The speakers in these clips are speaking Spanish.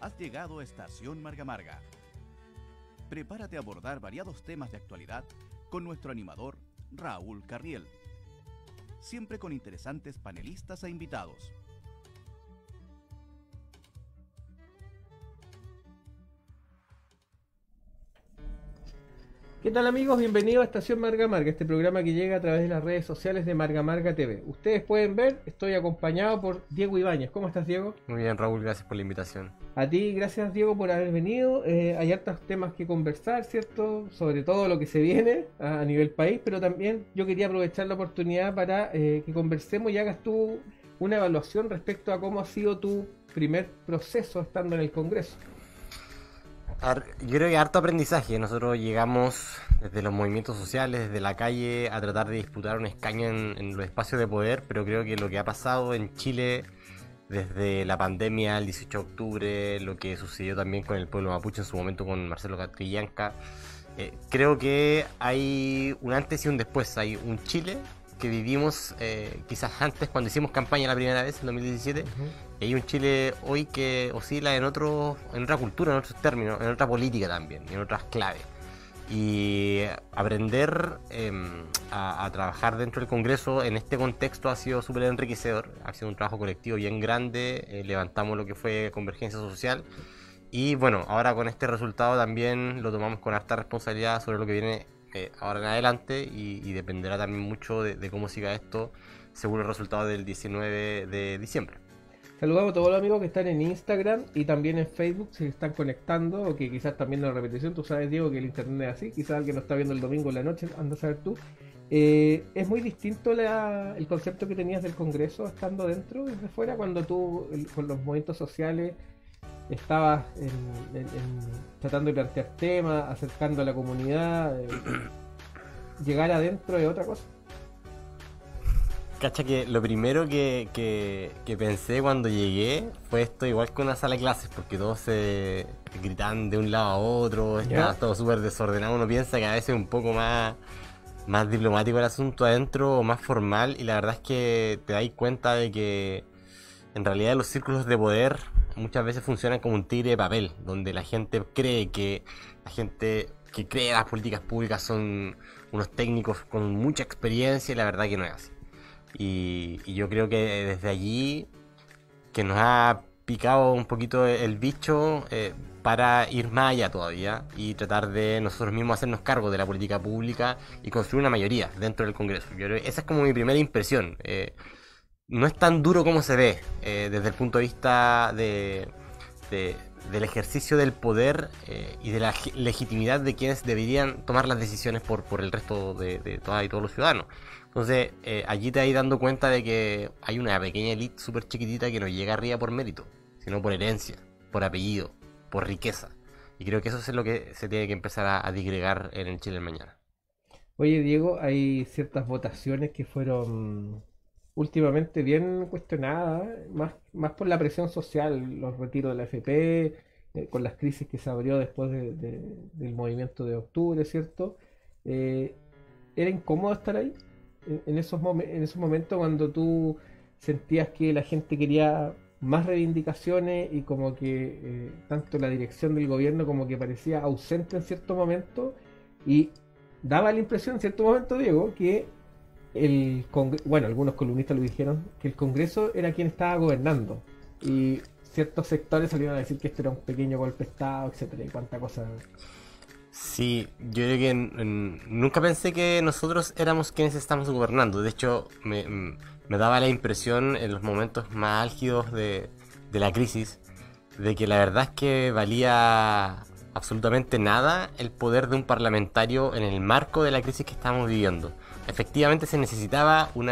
Has llegado a Estación Marga Marga. Prepárate a abordar variados temas de actualidad con nuestro animador Raúl Carriel. Siempre con interesantes panelistas e invitados. ¿Qué tal amigos? Bienvenidos a Estación Marga Marga, este programa que llega a través de las redes sociales de Marga Marga TV. Ustedes pueden ver, estoy acompañado por Diego Ibáñez. ¿Cómo estás, Diego? Muy bien, Raúl, gracias por la invitación. A ti, gracias, Diego, por haber venido. Eh, hay hartos temas que conversar, ¿cierto? Sobre todo lo que se viene a, a nivel país, pero también yo quería aprovechar la oportunidad para eh, que conversemos y hagas tú una evaluación respecto a cómo ha sido tu primer proceso estando en el Congreso. Yo creo que harto aprendizaje. Nosotros llegamos desde los movimientos sociales, desde la calle, a tratar de disputar un escaño en, los espacios de poder, pero creo que lo que ha pasado en Chile desde la pandemia, el 18 de octubre, lo que sucedió también con el pueblo mapuche en su momento con Marcelo Catrillanca, eh, creo que hay un antes y un después. Hay un Chile que vivimos eh, quizás antes cuando hicimos campaña la primera vez en 2017 y hay un Chile hoy que oscila en otro en otra cultura en otros términos en otra política también en otras claves. Y aprender em, a, trabajar dentro del Congreso en este contexto ha sido súper enriquecedor ha sido un trabajo colectivo bien grande eh, levantamos lo que fue convergencia social y bueno ahora con este resultado también lo tomamos con harta responsabilidad sobre lo que viene eh, ahora en adelante y, dependerá también mucho de, cómo siga esto según el resultado del 19 de diciembre. Saludamos a todos los amigos que están en Instagram y también en Facebook si están conectando o que quizás viendo la repetición. Tú sabes, Diego, que el internet es así. Quizás alguien lo está viendo el domingo en la noche, anda a saber tú. Eh, es muy distinto el concepto que tenías del Congreso estando dentro desde fuera cuando tú con los movimientos sociales estabas tratando de plantear temas, acercando a la comunidad, eh, llegar adentro de otra cosa. Cacha que lo primero que, que, pensé cuando llegué fue esto igual que una sala de clases, porque todos se gritan de un lado a otro, está todo súper desordenado, uno piensa que a veces es un poco más, más diplomático el asunto adentro más formal y la verdad es que te dais cuenta de que en realidad los círculos de poder muchas veces funcionan como un tigre de papel, donde la gente cree que la gente que cree las políticas públicas son unos técnicos con mucha experiencia y la verdad que no es así. Y, yo creo que desde allí que nos ha picado un poquito el bicho eh, para ir más allá todavía y tratar de nosotros mismos hacernos cargo de la política pública y construir una mayoría dentro del Congreso. Yo esa es como mi primera impresión. Eh, no es tan duro como se ve eh, desde el punto de vista de, del ejercicio del poder eh, y de la legitimidad de quienes deberían tomar las decisiones por, el resto de, todas y todos los ciudadanos. Entonces, eh, allí te vas dando cuenta de que hay una pequeña elite súper chiquitita que no llega arriba por mérito, sino por herencia, por apellido, por riqueza. Y creo que eso es lo que se tiene que empezar a, a digregar en el Chile mañana. Oye, Diego, hay ciertas votaciones que fueron últimamente bien cuestionada, más, más por la presión social, los retiros de la FP, eh, con las crisis que se abrió después del movimiento de octubre, ¿cierto? Eh, ¿Era incómodo estar ahí? En, esos en esos momentos cuando tú sentías que la gente quería más reivindicaciones y como que eh, tanto la dirección del gobierno como que parecía ausente en cierto momento y daba la impresión en cierto momento, Diego, que el bueno, algunos columnistas lo dijeron, que el Congreso era quien estaba gobernando. Y ciertos sectores salieron a decir que este era un pequeño golpe de Estado, etcétera, y cuánta cosa. Sí, yo creo nunca pensé que nosotros éramos quienes estamos gobernando. De hecho, me, me daba la impresión en los momentos más álgidos de, de la crisis de que la verdad es que valía absolutamente nada el poder de un parlamentario en el marco de la crisis que estamos viviendo efectivamente se necesitaba un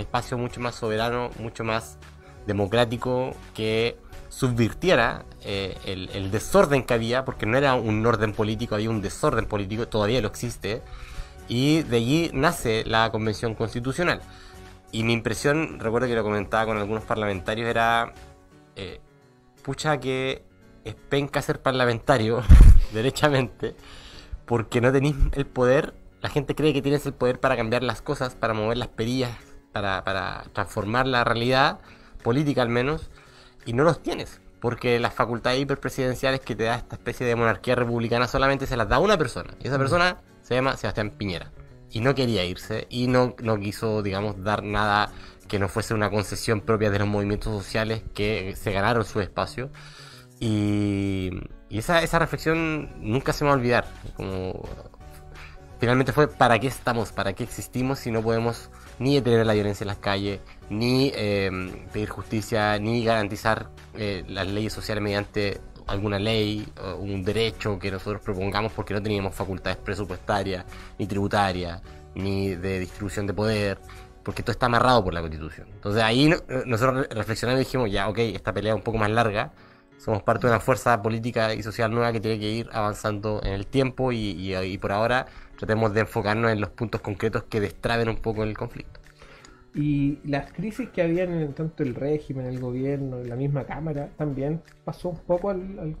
espacio mucho más soberano, mucho más democrático, que subvirtiera eh, el, desorden que había, porque no era un orden político, había un desorden político, todavía lo existe, y de allí nace la Convención Constitucional. Y mi impresión, recuerdo que lo comentaba con algunos parlamentarios, era, eh, pucha que es penca ser parlamentario, derechamente, porque no tenéis el poder la gente cree que tienes el poder para cambiar las cosas, para mover las perillas, para, transformar la realidad, política al menos, y no los tienes. porque las facultades hiperpresidenciales que te da esta especie de monarquía republicana solamente se las da una persona. Y esa persona se llama Sebastián Piñera. Y no quería irse y no, no quiso, digamos, dar nada que no fuese una concesión propia de los movimientos sociales que se ganaron su espacio. Y, y esa, esa reflexión nunca se me va a olvidar. Como, finalmente fue ¿para qué estamos? ¿Para qué existimos si no podemos ni detener la violencia en las calles, ni eh, pedir justicia, ni garantizar eh, las leyes sociales mediante alguna ley un derecho que nosotros propongamos porque no teníamos facultades presupuestarias, ni tributarias, ni de distribución de poder, porque todo está amarrado por la constitución. Entonces ahí nosotros reflexionamos y dijimos, ya, ok, esta pelea es un poco más larga, somos parte de una fuerza política y social nueva que tiene que ir avanzando en el tiempo y, y por ahora tratemos de enfocarnos en los puntos concretos que destraben un poco el conflicto. Y las crisis que habían en tanto el régimen, el gobierno, la misma Cámara, también pasó un poco al,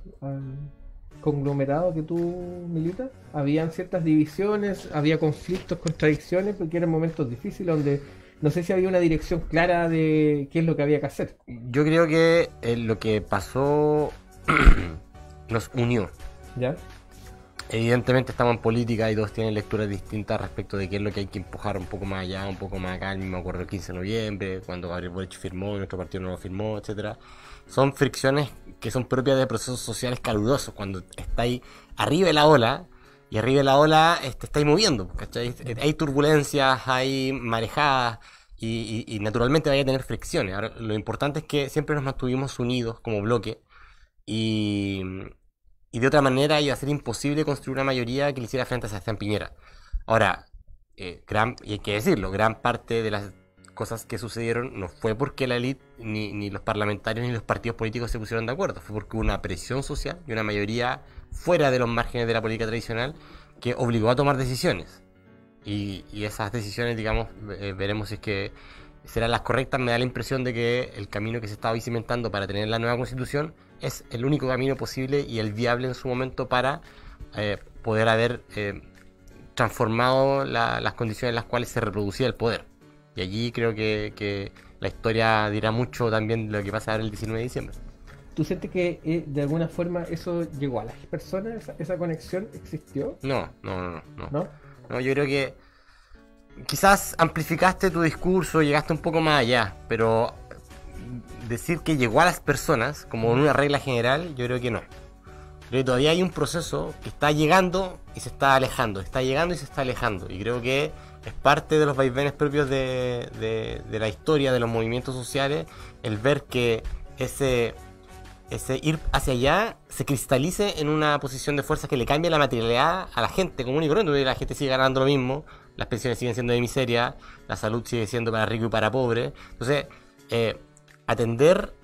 conglomerado que tú militas. Habían ciertas divisiones, había conflictos, contradicciones, porque eran momentos difíciles donde no sé si había una dirección clara de qué es lo que había que hacer. Yo creo que eh, lo que pasó nos unió. ¿Ya? Evidentemente estamos en política y todos tienen lecturas distintas respecto de qué es lo que hay que empujar un poco más allá, un poco más acá. El mismo acuerdo el 15 de noviembre, cuando Gabriel Boric firmó y nuestro partido no lo firmó, etcétera. Son fricciones que son propias de procesos sociales calurosos. Cuando estáis arriba de la ola y arriba de la ola este, estáis moviendo, Hay turbulencias, hay marejadas y, y, naturalmente vaya a tener fricciones. Ahora, lo importante es que siempre nos mantuvimos unidos como bloque y y de otra manera iba a ser imposible construir una mayoría que le hiciera frente a Sebastián Piñera. Ahora, eh, gran, y hay que decirlo, gran parte de las cosas que sucedieron no fue porque la élite, ni, ni, los parlamentarios, ni los partidos políticos se pusieron de acuerdo, fue porque hubo una presión social y una mayoría fuera de los márgenes de la política tradicional que obligó a tomar decisiones. Y, y esas decisiones, digamos, eh, veremos si es que serán las correctas. Me da la impresión de que el camino que se estaba cimentando para tener la nueva constitución es el único camino posible y el viable en su momento para eh, poder haber eh, transformado las condiciones en las cuales se reproducía el poder. Y allí creo que, la historia dirá mucho también de lo que pasa el 19 de diciembre. ¿Tú sientes que eh, de alguna forma eso llegó a las personas? ¿Esa, conexión existió? No, no, no, no, no. ¿No? yo creo que quizás amplificaste tu discurso, llegaste un poco más allá, pero decir que llegó a las personas como una regla general, yo creo que no. Creo que todavía hay un proceso que está llegando y se está alejando, está llegando y se está alejando. Y creo que es parte de los vaivenes propios de, la historia, de los movimientos sociales, el ver que ese, ese ir hacia allá se cristalice en una posición de fuerza que le cambie la materialidad a la gente común y corriente. La gente sigue ganando lo mismo, las pensiones siguen siendo de miseria, la salud sigue siendo para rico y para pobre. Entonces, eh, atender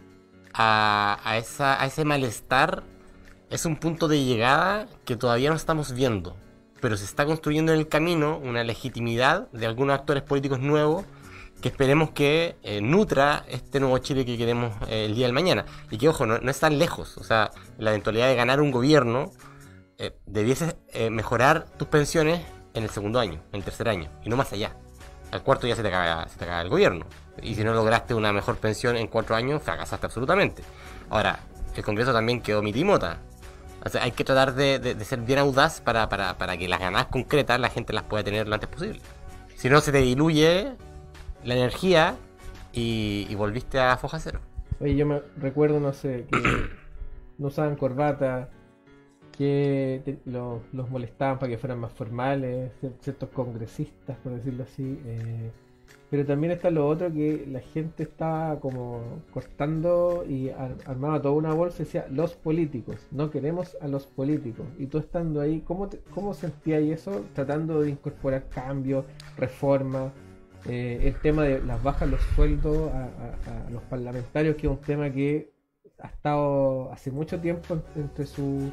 a, esa, a ese malestar es un punto de llegada que todavía no estamos viendo, pero se está construyendo en el camino una legitimidad de algunos actores políticos nuevos que esperemos que eh, nutra este nuevo Chile que queremos eh, el día del mañana. Y que, ojo, no, no, es tan lejos. O sea, la eventualidad de ganar un gobierno eh, debiese mejorar tus pensiones en el segundo año, en el tercer año, y no más allá. Al cuarto ya se te acaba, se te acaba el gobierno. Y si no lograste una mejor pensión en cuatro años, fracasaste absolutamente. Ahora, el Congreso también quedó mitimota. O sea, hay que tratar de, ser bien audaz para, que las ganadas concretas la gente las pueda tener lo antes posible. Si no, se te diluye la energía y, volviste a foja cero. Oye, yo me recuerdo, no sé, que no usaban corbata, que los molestaban para que fueran más formales, ciertos congresistas, por decirlo así. Eh, pero también está lo otro que la gente estaba como cortando y armaba toda una bolsa decía, los políticos, no queremos a los políticos. Y tú estando ahí, ¿cómo, cómo sentías eso? Tratando de incorporar cambios, reformas, eh, el tema de las bajas los sueldos a, los parlamentarios, que es un tema que ha estado hace mucho tiempo entre su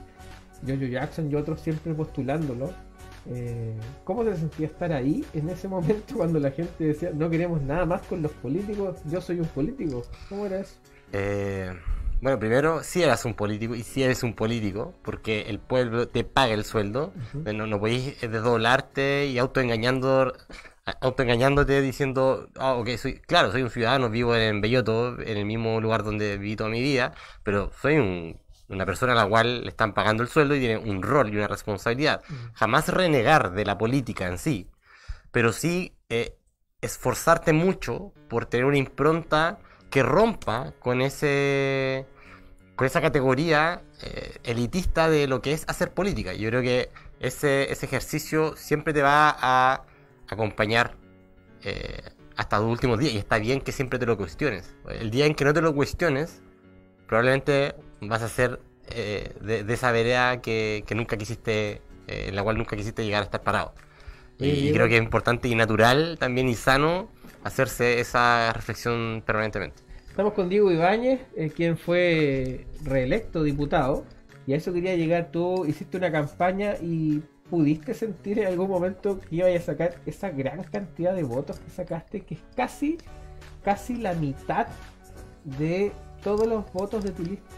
Jojo Jackson y otros siempre postulándolo eh, ¿Cómo te sentía estar ahí en ese momento cuando la gente decía no queremos nada más con los políticos? Yo soy un político. ¿Cómo era eso? Eh, bueno, primero, si eras un político y si eres un político, porque el pueblo te paga el sueldo. no, no podéis desdoblarte y autoengañando autoengañándote diciendo, ah, ok, soy, claro, soy un ciudadano, vivo en Belloto, en el mismo lugar donde viví toda mi vida, pero soy un, una persona a la cual le están pagando el sueldo y tiene un rol y una responsabilidad. Jamás renegar de la política en sí, pero sí eh, esforzarte mucho por tener una impronta que rompa con ese con esa categoría eh, elitista de lo que es hacer política. Yo creo que ese, ese ejercicio siempre te va a acompañar eh, hasta los últimos días y está bien que siempre te lo cuestiones. El día en que no te lo cuestiones, probablemente vas a ser eh, de, esa vereda que, nunca quisiste, en la cual nunca quisiste llegar a estar parado. Y, creo que es importante y natural también y sano hacerse esa reflexión permanentemente. Estamos con Diego Ibáñez, eh, quien fue reelecto diputado. Y a eso quería llegar. Tú hiciste una campaña y pudiste sentir en algún momento que iba a sacar esa gran cantidad de votos que sacaste, que es casi, casi la mitad de todos los votos de tu lista.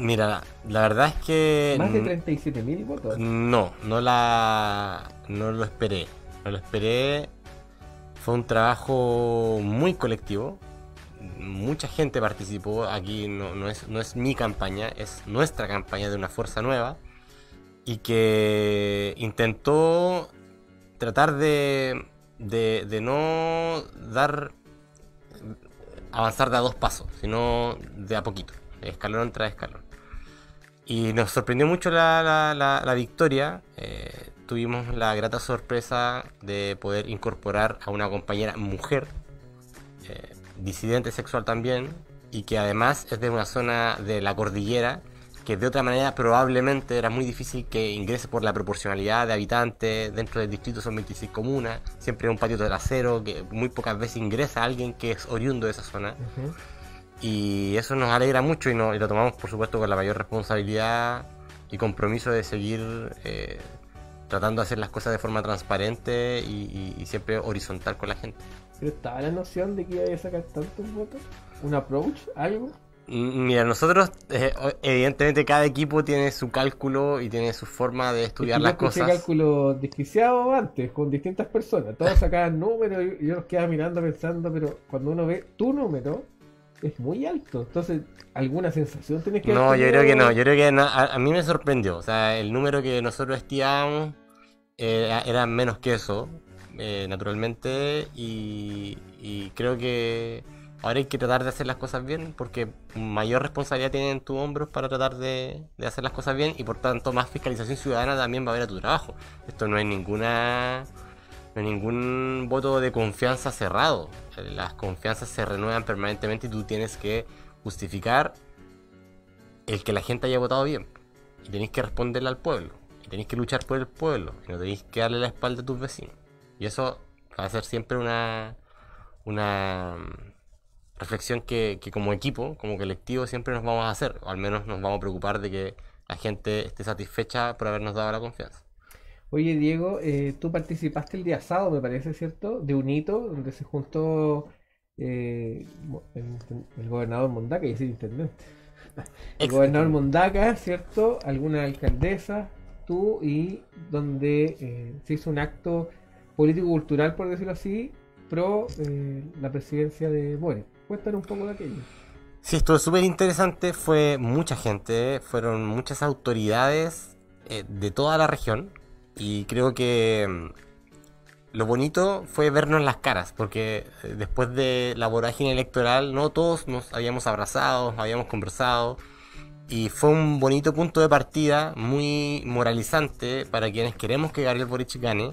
Mira, la verdad es que. ¿Más de 37 mil votos? No, no la. No lo esperé. No lo esperé. Fue un trabajo muy colectivo. Mucha gente participó. Aquí no, es, no es mi campaña, es nuestra campaña de una fuerza nueva. Y que intentó tratar de, de, de no dar. avanzar de a dos pasos, sino de a poquito, escalón tras escalón. Y nos sorprendió mucho la, victoria. Eh, tuvimos la grata sorpresa de poder incorporar a una compañera mujer, eh, disidente sexual también, y que además es de una zona de la cordillera que de otra manera probablemente era muy difícil que ingrese por la proporcionalidad de habitantes. Dentro del distrito son 26 comunas, siempre un patio trasero que muy pocas veces ingresa alguien que es oriundo de esa zona. Y eso nos alegra mucho y, lo tomamos, por supuesto, con la mayor responsabilidad y compromiso de seguir eh, tratando de hacer las cosas de forma transparente y, siempre horizontal con la gente. ¿Pero estaba la noción de que iba a sacar tantos votos? ¿Un approach? ¿Algo? Mm, mira, nosotros, eh, evidentemente, cada equipo tiene su cálculo y tiene su forma de estudiar las cosas. Yo cálculo desquiciado antes, con distintas personas. Todos sacaban números y yo los quedaba mirando pensando, pero cuando uno ve tu número, es muy alto. Entonces, ¿alguna sensación tienes que No, yo creo que no. Yo creo que a, mí me sorprendió. O sea, el número que nosotros estimábamos eh, era menos que eso, eh, naturalmente. Y, creo que ahora hay que tratar de hacer las cosas bien porque mayor responsabilidad tienen en tus hombros para tratar de, de hacer las cosas bien y por tanto más fiscalización ciudadana también va a haber a tu trabajo. Esto no es ninguna no hay ningún voto de confianza cerrado. Las confianzas se renuevan permanentemente y tú tienes que justificar el que la gente haya votado bien. Y tenéis que responderle al pueblo. Y tenéis que luchar por el pueblo. Y no tenéis que darle la espalda a tus vecinos. Y eso va a ser siempre una, una mm, reflexión que, que como equipo, como colectivo, siempre nos vamos a hacer. O al menos nos vamos a preocupar de que la gente esté satisfecha por habernos dado la confianza. Oye, Diego, eh, tú participaste el día sábado, me parece, ¿cierto? De un hito donde se juntó eh, el, gobernador Mondaca y el intendente. El gobernador Mondaca, ¿cierto? Alguna alcaldesa, tú, y donde eh, se hizo un acto político-cultural, por decirlo así, pro la presidencia de Boric. Cuéntanos un poco de aquello. Sí, estuvo súper interesante, fue mucha gente, fueron muchas autoridades de toda la región, y creo que mm, lo bonito fue vernos las caras, porque eh, después de la vorágine electoral, no todos nos habíamos abrazado, habíamos conversado, y fue un bonito punto de partida, muy moralizante para quienes queremos que Gabriel Boric gane,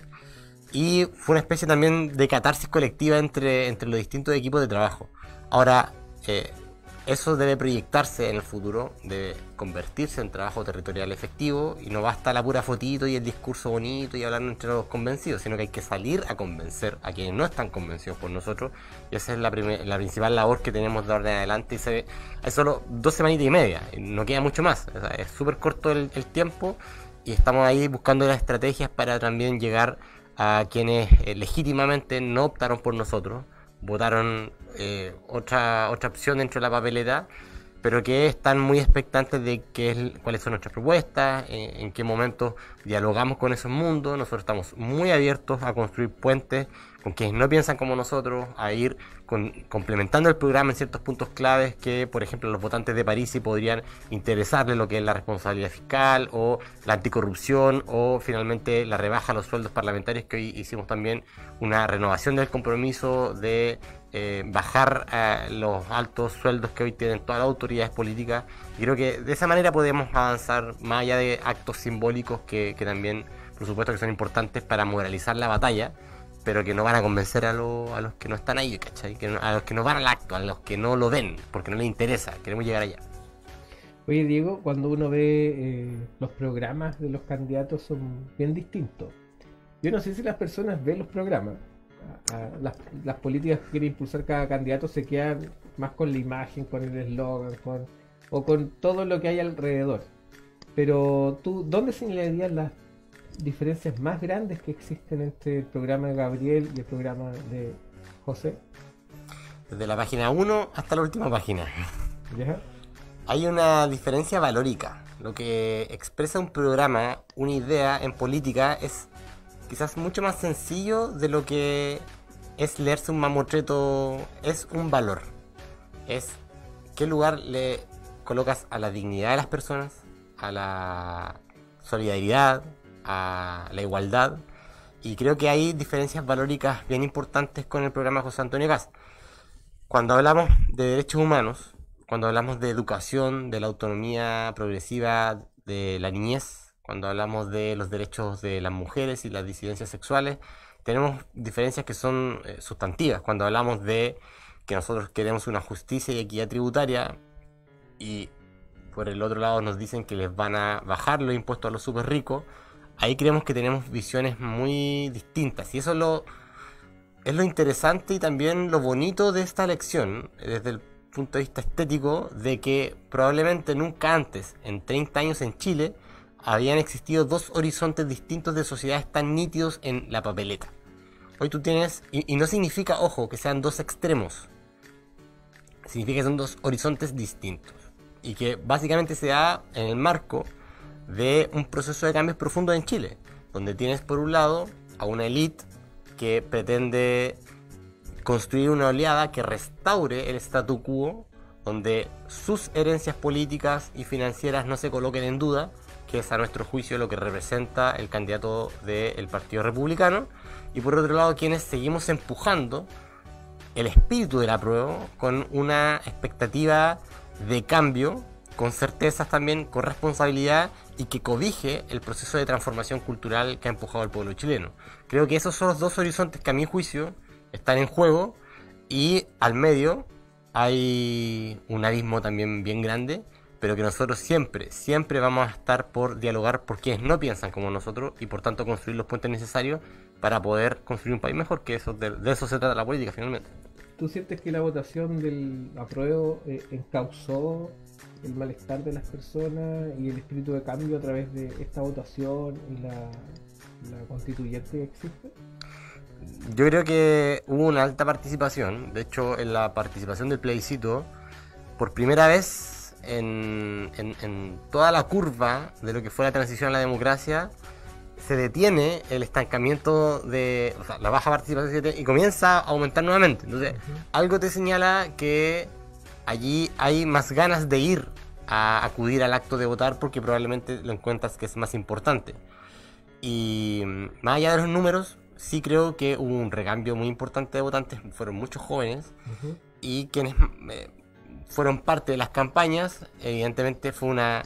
y fue una especie también de catarsis colectiva entre, entre los distintos equipos de trabajo. Ahora, eh, eso debe proyectarse en el futuro, debe convertirse en trabajo territorial efectivo y no basta la pura fotito y el discurso bonito y hablar entre los convencidos, sino que hay que salir a convencer a quienes no están convencidos por nosotros y esa es la, principal labor que tenemos de ahora en adelante y se ve, hay solo dos semanitas y media, no queda mucho más, es súper corto el, el tiempo y estamos ahí buscando las estrategias para también llegar a quienes eh, legítimamente no optaron por nosotros, votaron eh, otra, otra opción dentro de la papeleta, pero que están muy expectantes de qué cuáles son nuestras propuestas, en, en, qué momento dialogamos con esos mundos. Nosotros estamos muy abiertos a construir puentes con quienes no piensan como nosotros, a ir complementando el programa en ciertos puntos claves que, por ejemplo, los votantes de París sí podrían interesarles lo que es la responsabilidad fiscal o la anticorrupción o finalmente la rebaja a los sueldos parlamentarios, que hoy hicimos también una renovación del compromiso de eh, bajar eh, los altos sueldos que hoy tienen todas las autoridades políticas. Y creo que de esa manera podemos avanzar más allá de actos simbólicos que, que también, por supuesto, que son importantes para moralizar la batalla pero que no van a convencer a, a los que no están ahí, ¿cachai? A los que no van al acto, a los que no lo ven, porque no les interesa, queremos llegar allá. Oye, Diego, cuando uno ve eh, los programas de los candidatos son bien distintos. Yo no sé si las personas ven los programas. las, las, políticas que quiere impulsar cada candidato se quedan más con la imagen, con el eslogan, con, o con todo lo que hay alrededor. Pero tú, ¿dónde señalarías las diferencias más grandes que existen entre el programa de Gabriel y el programa de José? Desde la página 1 hasta la última página. Hay una diferencia valórica. Lo que expresa un programa, una idea en política es quizás mucho más sencillo de lo que es leerse un mamotreto. Es un valor. Es qué lugar le colocas a la dignidad de las personas, a la solidaridad, a la igualdad. Y creo que hay diferencias valóricas bien importantes con el programa José Antonio Gas. Cuando hablamos de derechos humanos, cuando hablamos de educación, de la autonomía progresiva de la niñez, cuando hablamos de los derechos de las mujeres y las disidencias sexuales, tenemos diferencias que son eh, sustantivas. Cuando hablamos de que nosotros queremos una justicia y equidad tributaria y por el otro lado nos dicen que les van a bajar los impuestos a los súper ricos, ahí creemos que tenemos visiones muy distintas. Y eso es lo, es lo interesante y también lo bonito de esta elección, desde el punto de vista estético, de que probablemente nunca antes, en 30 años en Chile, habían existido dos horizontes distintos de sociedades tan nítidos en la papeleta. Hoy tú tienes, y, y no significa, ojo, que sean dos extremos, significa que son dos horizontes distintos. Y que básicamente se da en el marco de un proceso de cambios profundos en Chile, donde tienes por un lado a una élite que pretende construir una oleada que restaure el statu quo, donde sus herencias políticas y financieras no se coloquen en duda, que es a nuestro juicio lo que representa el candidato del Partido Republicano, y por otro lado quienes seguimos empujando el espíritu de la prueba con una expectativa de cambio, con certezas también, con responsabilidad y que cobije el proceso de transformación cultural que ha empujado al pueblo chileno. Creo que esos son los dos horizontes que a mi juicio están en juego y al medio hay un abismo también bien grande, pero que nosotros siempre, siempre vamos a estar por dialogar por quienes no piensan como nosotros y por tanto construir los puentes necesarios para poder construir un país mejor, que eso, de, eso se trata la política finalmente. ¿Tú sientes que la votación del apruebo eh, encausó el malestar de las personas y el espíritu de cambio a través de esta votación y la, constituyente que existe? Yo creo que hubo una alta participación. De hecho, en la participación del plebiscito, por primera vez en, en, toda la curva de lo que fue la transición a la democracia, se detiene el estancamiento de o sea, la baja participación y comienza a aumentar nuevamente. Entonces, algo te señala que allí hay más ganas de ir a acudir al acto de votar porque probablemente lo encuentras que es más importante. Y mm, más allá de los números, sí creo que hubo un recambio muy importante de votantes, fueron muchos jóvenes y quienes eh, fueron parte de las campañas, evidentemente fue una,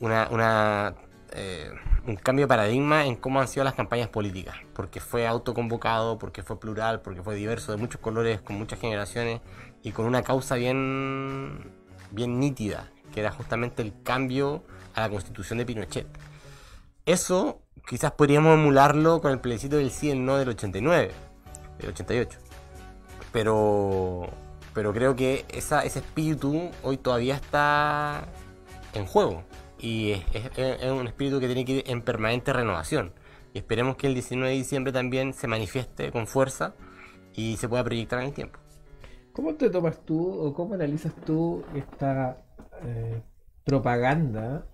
una, eh, un cambio de paradigma en cómo han sido las campañas políticas, porque fue autoconvocado, porque fue plural, porque fue diverso, de muchos colores, con muchas generaciones y con una causa bien, bien nítida, que era justamente el cambio a la constitución de Pinochet. Eso quizás podríamos emularlo con el plebiscito del sí y el no del 89, del 88. Pero, pero creo que ese espíritu hoy todavía está en juego. Y es, es, un espíritu que tiene que ir en permanente renovación. Y esperemos que el 19 de diciembre también se manifieste con fuerza y se pueda proyectar en el tiempo. ¿Cómo te tomas tú o cómo analizas tú esta eh, propaganda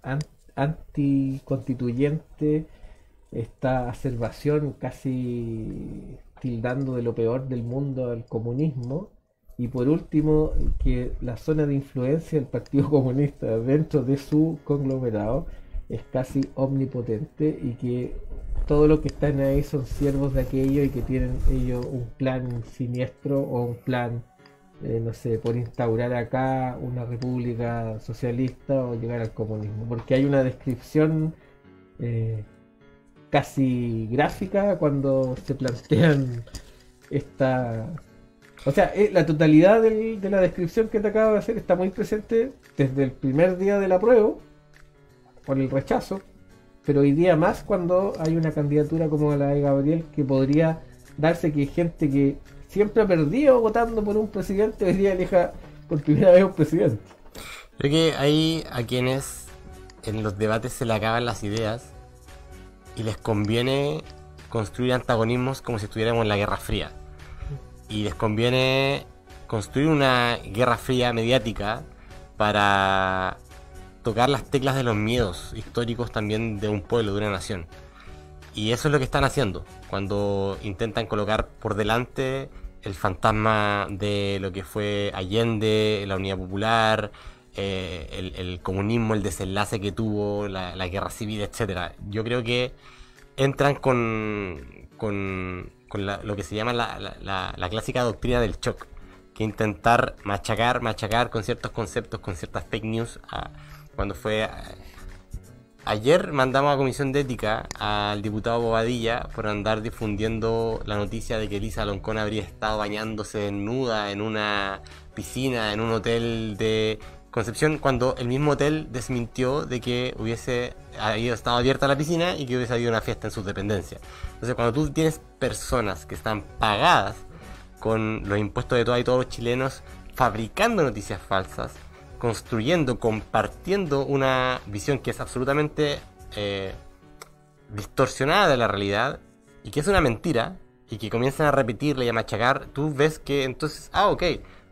anticonstituyente, esta acervación casi tildando de lo peor del mundo al comunismo? Y por último, que la zona de influencia del Partido Comunista dentro de su conglomerado es casi omnipotente y que todo lo que están ahí son siervos de aquello y que tienen ellos un plan siniestro o un plan, eh, no sé, por instaurar acá una república socialista o llegar al comunismo. Porque hay una descripción eh, casi gráfica cuando se plantean esta... O sea, eh, la totalidad de la descripción que te acabo de hacer está muy presente desde el primer día de la prueba, por el rechazo, pero hoy día más cuando hay una candidatura como la de Gabriel que podría darse que gente que siempre ha perdido votando por un presidente hoy día elija por primera vez un presidente. Creo que hay a quienes en los debates se le acaban las ideas y les conviene construir antagonismos como si estuviéramos en la Guerra Fría. Y les conviene construir una Guerra Fría mediática para tocar las teclas de los miedos históricos también de un pueblo, de una nación. Y eso es lo que están haciendo cuando intentan colocar por delante el fantasma de lo que fue Allende, la Unidad Popular, eh, el, comunismo, el desenlace que tuvo, la, guerra civil, etc. Yo creo que entran con, con, lo que se llama la, la clásica doctrina del shock, que intentar machacar, machacar con ciertos conceptos, con ciertas fake news cuando fue... Ayer mandamos a Comisión de Ética al diputado Bobadilla por andar difundiendo la noticia de que Elisa Loncón habría estado bañándose desnuda en una piscina, en un hotel de Concepción, cuando el mismo hotel desmintió de que hubiese estado abierta la piscina y que hubiese habido una fiesta en sus dependencias. Entonces, cuando tú tienes personas que están pagadas con los impuestos de todas y todos los chilenos fabricando noticias falsas, construyendo, compartiendo una visión que es absolutamente eh, distorsionada de la realidad y que es una mentira y que comienzan a repetirla y a machacar, tú ves que entonces, ah, ok,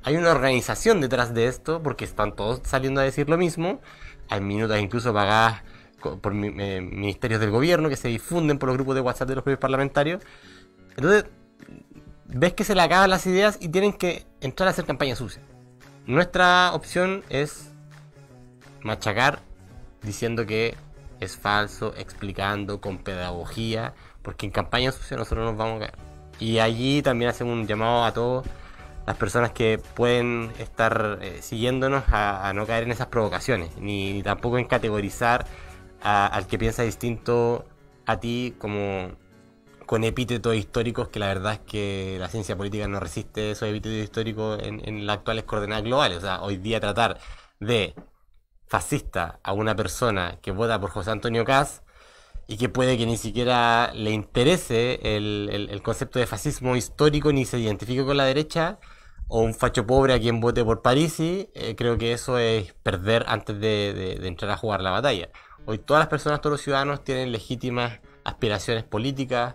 hay una organización detrás de esto porque están todos saliendo a decir lo mismo, hay minutos incluso pagadas por eh, ministerios del gobierno que se difunden por los grupos de WhatsApp de los propios parlamentarios. Entonces, ves que se le acaban las ideas y tienen que entrar a hacer campaña sucia. Nuestra opción es machacar diciendo que es falso, explicando con pedagogía, porque en campaña sucia nosotros nos vamos a caer. Y allí también hacemos un llamado a todas las personas que pueden estar eh, siguiéndonos a, no caer en esas provocaciones, ni, tampoco en categorizar al que piensa distinto a ti como con epítetos históricos que la verdad es que la ciencia política no resiste esos epítetos históricos en, las actuales coordenadas globales. O sea, hoy día tratar de fascista a una persona que vota por José Antonio Caz y que puede que ni siquiera le interese el, concepto de fascismo histórico ni se identifique con la derecha, o un facho pobre a quien vote por Parisi, eh, creo que eso es perder antes de entrar a jugar la batalla. Hoy todas las personas, todos los ciudadanos tienen legítimas aspiraciones políticas,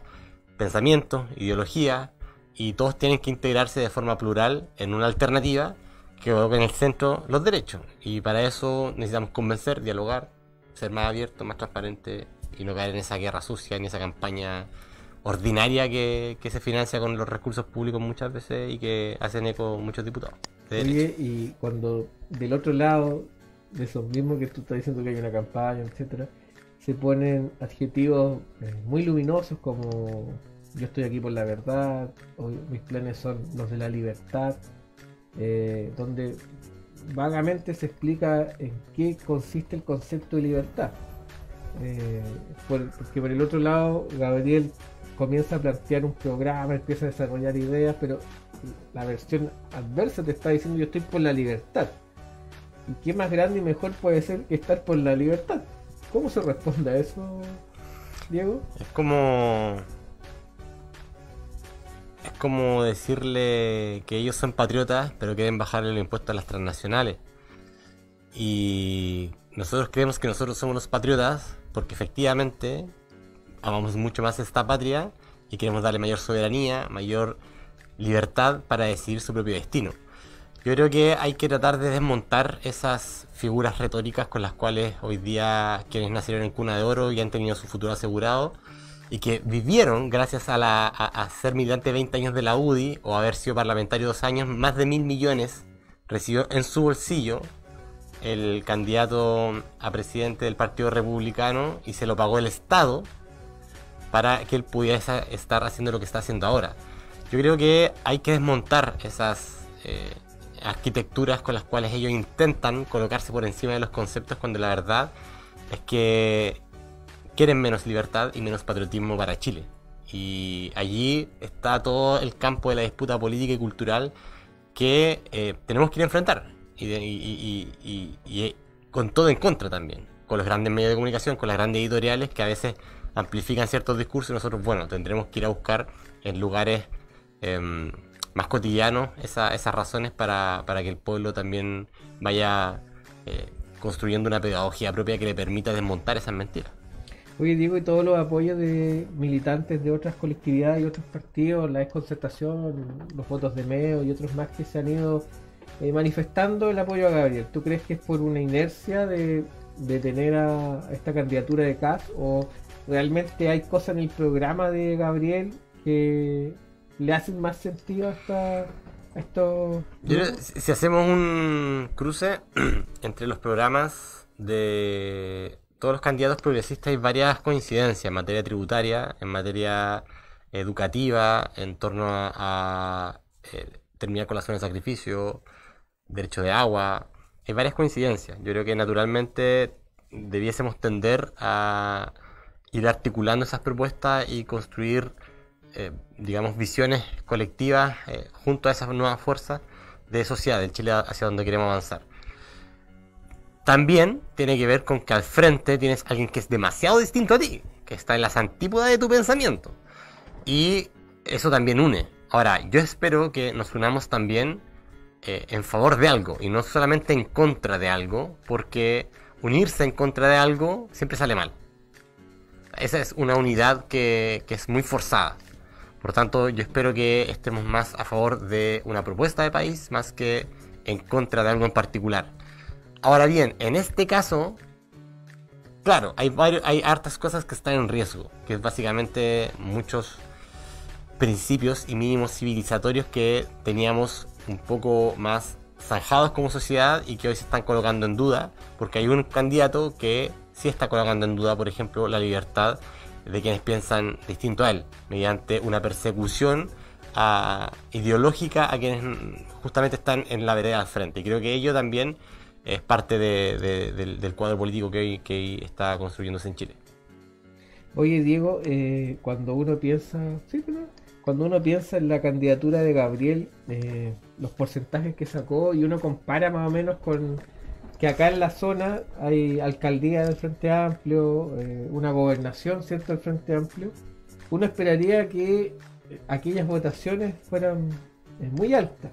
pensamiento, ideología, y todos tienen que integrarse de forma plural en una alternativa que coloque en el centro los derechos. Y para eso necesitamos convencer, dialogar, ser más abierto, más transparente y no caer en esa guerra sucia, en esa campaña ordinaria que, se financia con los recursos públicos muchas veces y que hacen eco muchos diputados. y cuando del otro lado de esos mismos que tú estás diciendo que hay una campaña, etcétera, se ponen adjetivos eh, muy luminosos como yo estoy aquí por la verdad, mis planes son los de la libertad, eh, donde vagamente se explica en qué consiste el concepto de libertad. Eh, porque por el otro lado, Gabriel comienza a plantear un programa, empieza a desarrollar ideas, pero la versión adversa te está diciendo yo estoy por la libertad. ¿Y qué más grande y mejor puede ser que estar por la libertad? ¿Cómo se responde a eso, Diego? Es como es como decirle que ellos son patriotas, pero quieren bajarle el impuesto a las transnacionales. Y nosotros creemos que nosotros somos los patriotas porque efectivamente amamos mucho más esta patria y queremos darle mayor soberanía, mayor libertad para decidir su propio destino. Yo creo que hay que tratar de desmontar esas figuras retóricas con las cuales hoy día quienes nacieron en cuna de oro y han tenido su futuro asegurado y que vivieron gracias a, la, a, ser militante 20 años de la UDI o haber sido parlamentario dos años, más de mil millones recibió en su bolsillo el candidato a presidente del Partido Republicano y se lo pagó el Estado para que él pudiera estar haciendo lo que está haciendo ahora. Yo creo que hay que desmontar esas eh, arquitecturas con las cuales ellos intentan colocarse por encima de los conceptos cuando la verdad es que quieren menos libertad y menos patriotismo para Chile. Y allí está todo el campo de la disputa política y cultural que eh, tenemos que ir a enfrentar. Y, y, con todo en contra también. Con los grandes medios de comunicación, con las grandes editoriales que a veces amplifican ciertos discursos y nosotros, bueno, tendremos que ir a buscar en lugares em, más cotidianos esas razones para, que el pueblo también vaya eh, construyendo una pedagogía propia que le permita desmontar esas mentiras. Oye, Diego, y todos los apoyos de militantes de otras colectividades y otros partidos, la desconcertación, los votos de MEO y otros más que se han ido eh, manifestando el apoyo a Gabriel. ¿Tú crees que es por una inercia de, de tener a esta candidatura de CAS o realmente hay cosas en el programa de Gabriel que le hacen más sentido hasta esto. si hacemos un cruce entre los programas de todos los candidatos progresistas, hay varias coincidencias en materia tributaria, en materia educativa, en torno a, eh, terminar con la zona de sacrificio, derecho de agua. Hay varias coincidencias. Yo creo que naturalmente debiésemos tender a ir articulando esas propuestas y construir eh, digamos, visiones colectivas eh, junto a esas nuevas fuerzas de sociedad del Chile hacia donde queremos avanzar. También tiene que ver con que al frente tienes alguien que es demasiado distinto a ti, que está en las antípodas de tu pensamiento. Y eso también une. Ahora, yo espero que nos unamos también eh, en favor de algo y no solamente en contra de algo, porque unirse en contra de algo siempre sale mal. Esa es una unidad que, que es muy forzada. Por tanto, yo espero que estemos más a favor de una propuesta de país más que en contra de algo en particular. Ahora bien, en este caso, claro, hay, hay hartas cosas que están en riesgo, que es básicamente muchos principios y mínimos civilizatorios que teníamos un poco más zanjados como sociedad y que hoy se están colocando en duda, porque hay un candidato que sí está colocando en duda, por ejemplo, la libertad de quienes piensan distinto a él, mediante una persecución ideológica a quienes justamente están en la vereda al frente. Y creo que ello también es parte del, cuadro político que hoy, está construyéndose en Chile. Oye Diego, eh, cuando uno piensa, cuando uno piensa en la candidatura de Gabriel, eh, los porcentajes que sacó y uno compara más o menos con que acá en la zona hay alcaldía del Frente Amplio, eh, una gobernación, ¿cierto?, del Frente Amplio. Uno esperaría que aquellas votaciones fueran eh, muy altas.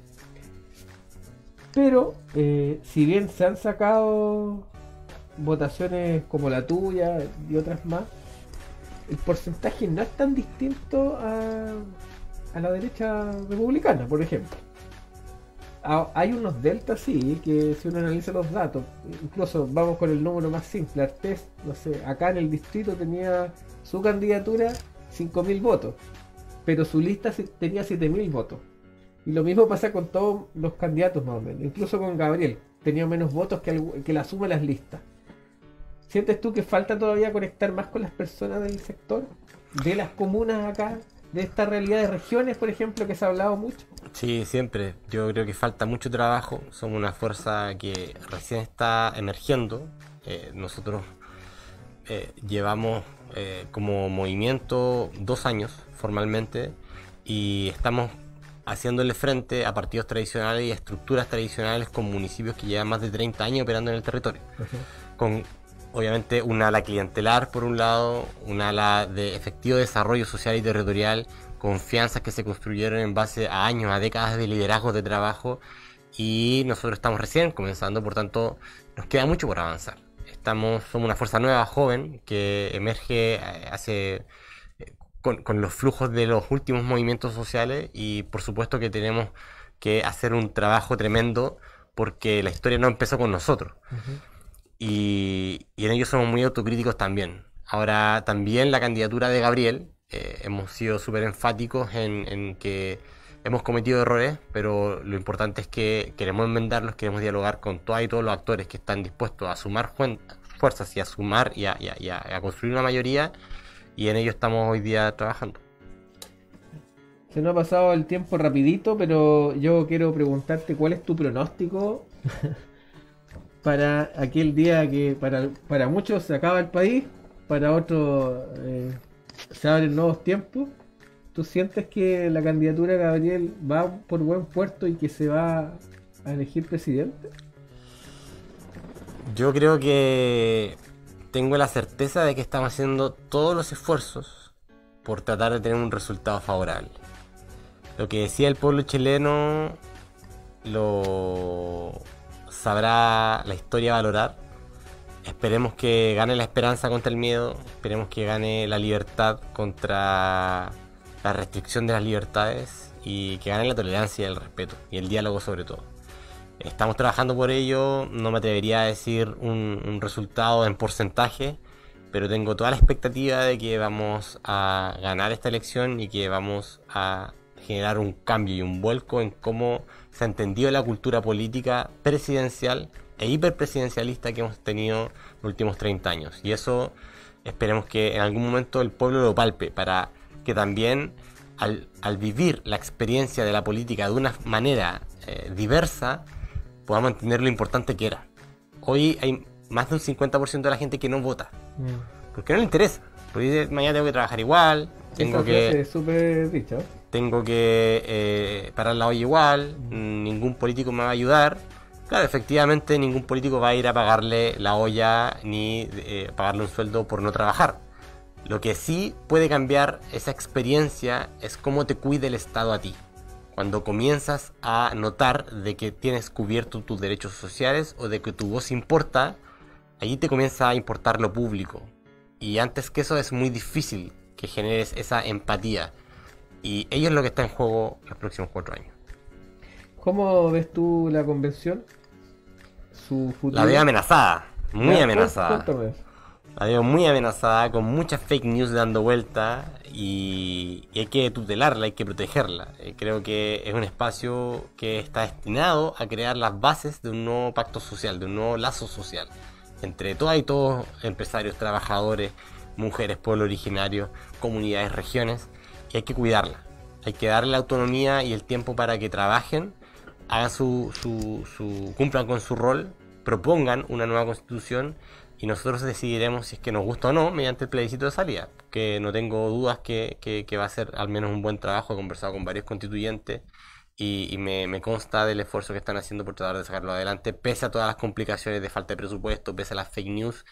Pero, eh, si bien se han sacado votaciones como la tuya y otras más, el porcentaje no es tan distinto a, a la derecha republicana, por ejemplo hay unos deltas, sí, que si uno analiza los datos, incluso vamos con el número más simple, Artés, no sé, acá en el distrito tenía su candidatura 5.000 votos, pero su lista tenía 7.000 votos. Y lo mismo pasa con todos los candidatos más o menos, incluso con Gabriel, tenía menos votos que, que la suma de las listas. ¿Sientes tú que falta todavía conectar más con las personas del sector? ¿De las comunas acá? ¿De esta realidad de regiones, por ejemplo, que se ha hablado mucho? Sí, siempre. Yo creo que falta mucho trabajo. Somos una fuerza que recién está emergiendo. Eh, nosotros eh, llevamos eh, como movimiento dos años formalmente y estamos haciéndole frente a partidos tradicionales y estructuras tradicionales con municipios que llevan más de 30 años operando en el territorio. Con obviamente un ala clientelar por un lado, un ala de efectivo desarrollo social y territorial confianzas que se construyeron en base a años, a décadas de liderazgo de trabajo y nosotros estamos recién comenzando, por tanto nos queda mucho por avanzar. Estamos, somos una fuerza nueva, joven, que emerge eh, hace eh, con, los flujos de los últimos movimientos sociales y por supuesto que tenemos que hacer un trabajo tremendo porque la historia no empezó con nosotros. Y, en ello somos muy autocríticos también. Ahora, también la candidatura de Gabriel, eh, hemos sido súper enfáticos en, que hemos cometido errores, pero lo importante es que queremos enmendarlos, queremos dialogar con todas y todos los actores que están dispuestos a sumar fuerzas y a sumar y a- a construir una mayoría, y en ello estamos hoy día trabajando. Se nos ha pasado el tiempo rapidito, pero yo quiero preguntarte cuál es tu pronóstico para aquel día que para, para muchos se acaba el país, para otros eh, se abren nuevos tiempos. ¿Tú sientes que la candidatura de Gabriel va por buen puerto y que se va a elegir presidente? Yo creo que tengo la certeza de que estamos haciendo todos los esfuerzos por tratar de tener un resultado favorable. Lo que decía el pueblo chileno lo sabrá la historia valorar. Esperemos que gane la esperanza contra el miedo, esperemos que gane la libertad contra la restricción de las libertades y que gane la tolerancia y el respeto y el diálogo sobre todo. Estamos trabajando por ello, no me atrevería a decir un, un resultado en porcentaje, pero tengo toda la expectativa de que vamos a ganar esta elección y que vamos a generar un cambio y un vuelco en cómo se ha entendido la cultura política presidencial e hiperpresidencialista que hemos tenido los últimos 30 años. Y eso esperemos que en algún momento el pueblo lo palpe para que también al, al vivir la experiencia de la política de una manera eh, diversa, podamos entender lo importante que era. Hoy hay más de un 50% de la gente que no vota, porque no le interesa. Porque dice, mañana tengo que trabajar igual, tengo Esa que, súper. Tengo que eh, parar la olla igual, ningún político me va a ayudar. Claro, efectivamente ningún político va a ir a pagarle la olla ni eh, pagarle un sueldo por no trabajar. Lo que sí puede cambiar esa experiencia es cómo te cuida el Estado a ti. Cuando comienzas a notar de que tienes cubierto tus derechos sociales o de que tu voz importa, allí te comienza a importar lo público. Y antes que eso es muy difícil que generes esa empatía. Y ello es lo que está en juego los próximos cuatro años. ¿Cómo ves tú la convención? Su futuro. La veo amenazada, muy Ya, amenazada. cuéntame. La veo muy amenazada, con muchas fake news dando vuelta y, y hay que tutelarla, hay que protegerla. Eh, creo que es un espacio que está destinado a crear las bases de un nuevo pacto social, de un nuevo lazo social entre todas y todos, empresarios, trabajadores, mujeres, pueblo originario, comunidades, regiones, y hay que cuidarla. Hay que darle la autonomía y el tiempo para que trabajen, hagan su, su, su- cumplan con su rol, propongan una nueva constitución y nosotros decidiremos si es que nos gusta o no mediante el plebiscito de salida. Que no tengo dudas que, que- va a ser al menos un buen trabajo. He conversado con varios constituyentes y, y me, me consta del esfuerzo que están haciendo por tratar de sacarlo adelante, pese a todas las complicaciones de falta de presupuesto, pese a las fake news.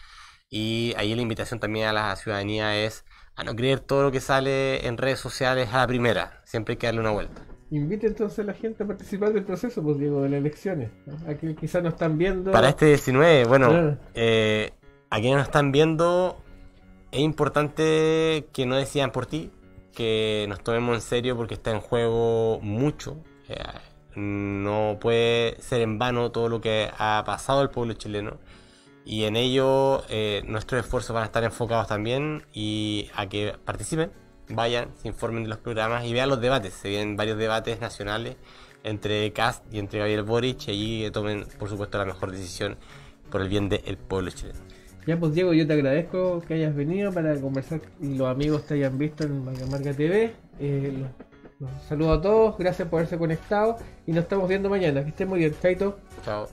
Y ahí la invitación también a la ciudadanía es a no creer todo lo que sale en redes sociales a la primera. Siempre hay que darle una vuelta. Invite entonces a la gente a participar del proceso, pues Diego, de las elecciones. ¿no? A quizás no están viendo. Para este 19, bueno, Claro. eh, a quienes nos están viendo, es importante que no decidan por ti, que nos tomemos en serio porque está en juego mucho. Eh, no puede ser en vano todo lo que ha pasado al pueblo chileno. Y en ello eh, nuestros esfuerzos van a estar enfocados también y a que participen, vayan, se informen de los programas y vean los debates. Se vienen varios debates nacionales entre Cast y entre Gabriel Boric y allí tomen, por supuesto, la mejor decisión por el bien del pueblo chileno. Ya, pues Diego, yo te agradezco que hayas venido para conversar y los amigos te hayan visto en Marca Marca TV. Eh, los, los saludo a todos, gracias por haberse conectado y nos estamos viendo mañana. Que estén muy bien, Chaito. Chao.